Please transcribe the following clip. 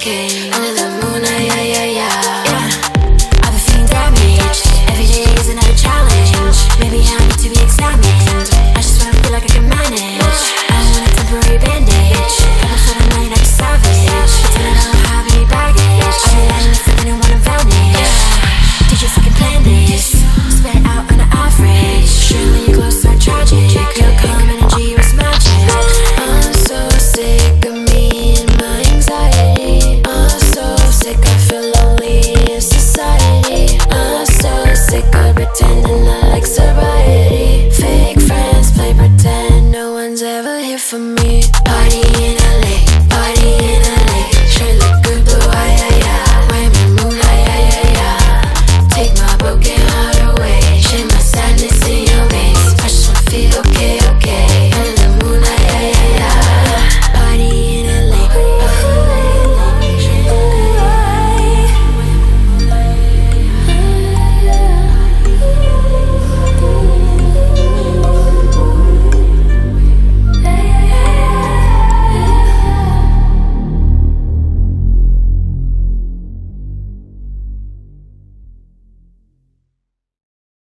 game. pretending I like sobriety. Fake friends play pretend. No one's ever here for me. Party in LA